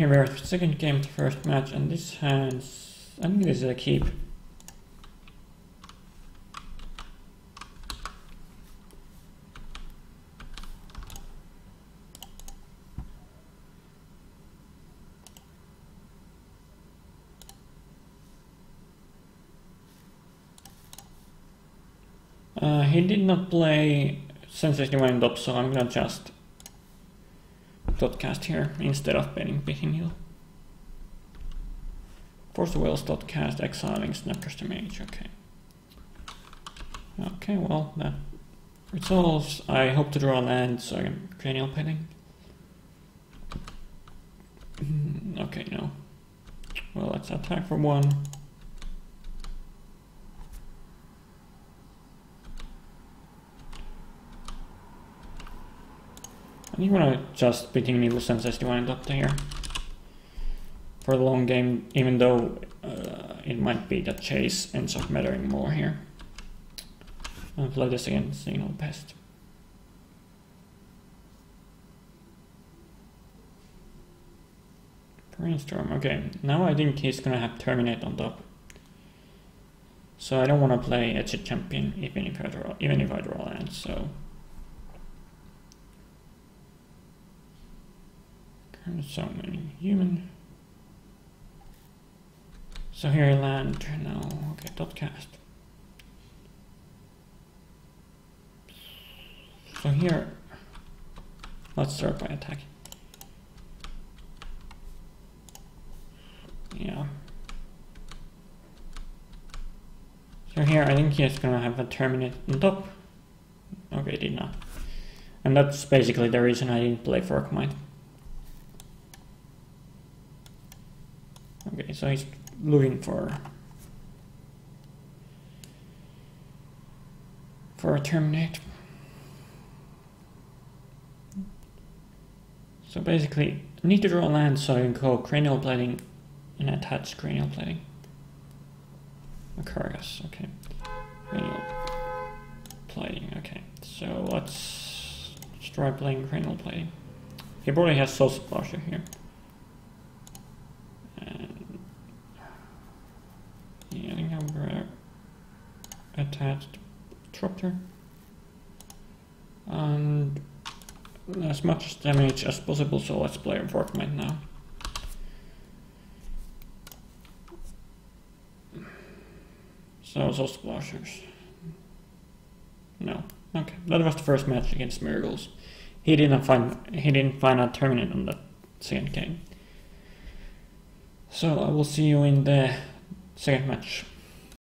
here we are second game first match, and this hands, I think this is a keep. Uh, he did not play Sensei's Divine Top, so I'm gonna just Thoughtcast here instead of betting Picking Hill. Force of Will Thoughtcast, exiling Snapcaster Mage, okay. Okay, well, that resolves. I hope to draw land, so I'm Cranial Plating. Mm, okay, no. Well, let's attack for one. I'm gonna just Pithing Needle Sensei's Divine Top here. For the long game, even though uh, it might be that Chase ends up mattering more here. And play this against Signal Pest. Brainstorm, okay. Now I think he's gonna have Terminate on top. So I don't wanna play Etched Champion even if I draw even if I draw land, so so many human. So here land now. Okay, Thoughtcast. So here, let's start by attacking. Yeah. So here, I think he's gonna have a terminate on top. Okay, did not. And that's basically the reason I didn't play Frogmite. Okay, so he's looking for for a terminate. So basically, I need to draw a land so I can call cranial plating and attach cranial plating. Macarius, okay. Cranial plating, okay. So let's try playing cranial plating. He probably has soul splasher here. Attached disruptor and as much damage as possible so let's play a Frogmite now. So those splashers. No. Okay. That was the first match against Miracles. He didn't find he didn't find a terminate on that second game. So I will see you in the second match